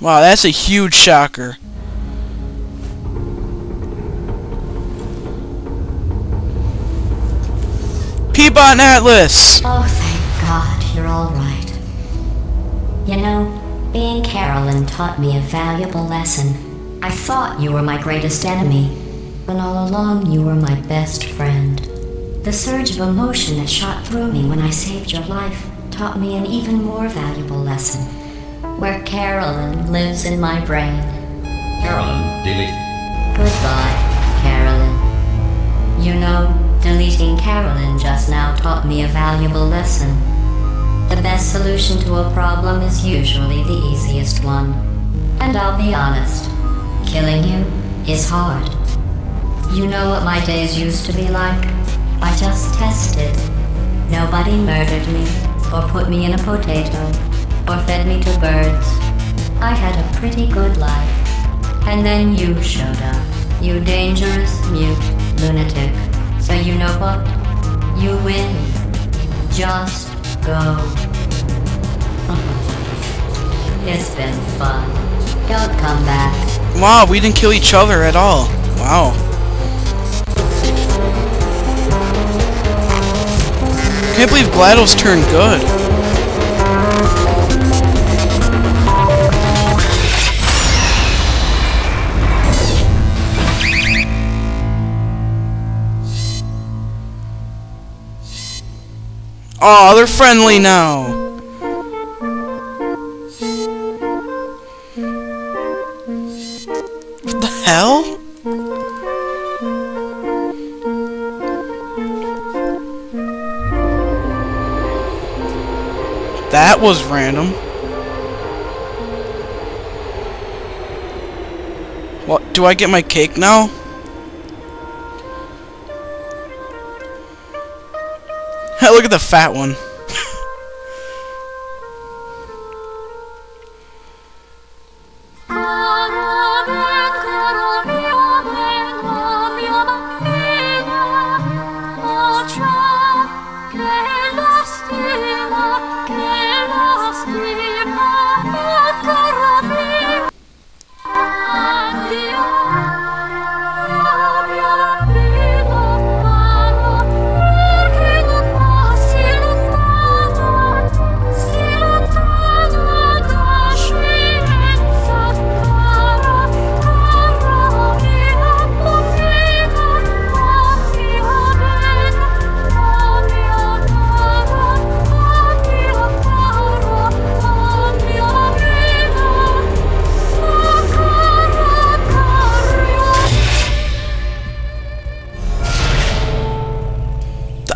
Wow, that's a huge shocker. P-body Atlas! Oh, thank God, you're all right. You know, being Caroline taught me a valuable lesson. I thought you were my greatest enemy, when all along you were my best friend. The surge of emotion that shot through me when I saved your life taught me an even more valuable lesson. Where Caroline lives in my brain. Caroline, delete. Goodbye, Caroline. You know, deleting Caroline just now taught me a valuable lesson. The best solution to a problem is usually the easiest one. And I'll be honest, killing you is hard. You know what my days used to be like? I just tested. Nobody murdered me, or put me in a potato, or fed me to birds. I had a pretty good life. And then you showed up. You dangerous, mute, lunatic. So you know what? You win. Just go. it's been fun. Don't come back. Wow, we didn't kill each other at all. Wow. I Can't believe GLaDOS turned good. Oh, they're friendly now. What the hell? That was random. What, do I get my cake now? Look at the fat one.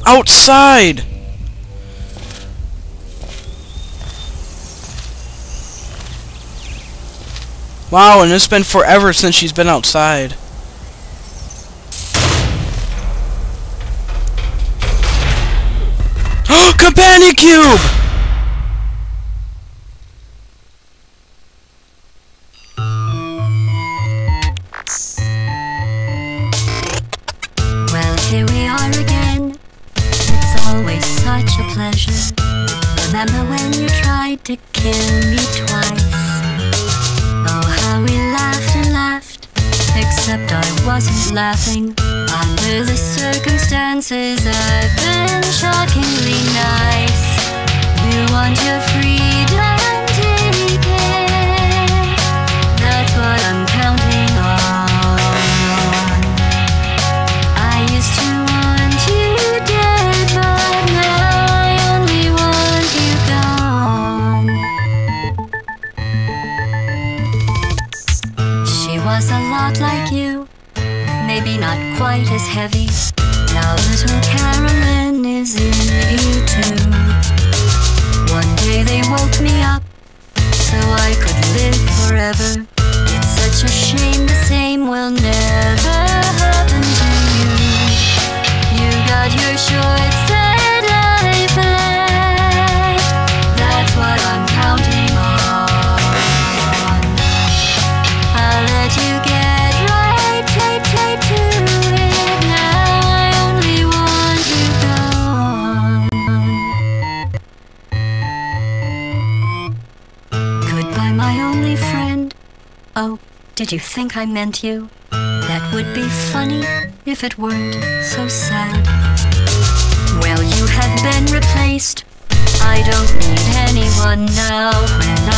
Outside! Wow, and it's been forever since she's been outside. Oh companion Cube! To kill me twice? Oh, how we laughed and laughed. Except I wasn't laughing. Under the circumstances, I've been shockingly nice. You want your freedom, heavy. Now little Caroline is in you too. One day they woke me up so I could live forever. Oh, did you think I meant you? That would be funny if it weren't so sad. Well, you have been replaced. I don't need anyone now. When I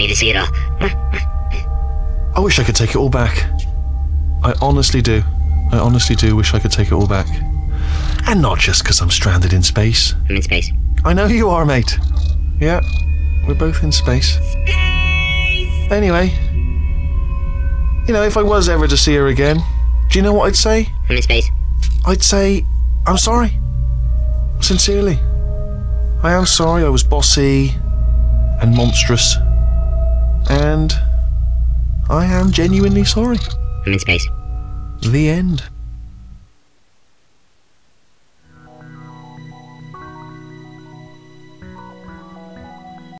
Need to see it all. I wish I could take it all back. I honestly do. I honestly do wish I could take it all back. And not just because I'm stranded in space. I'm in space. I know you are, mate. Yeah, we're both in space. Anyway, you know, if I was ever to see her again, do you know what I'd say? I'm in space. I'd say, I'm sorry. Sincerely. I am sorry I was bossy and monstrous. And I am genuinely sorry. I'm in space. The end.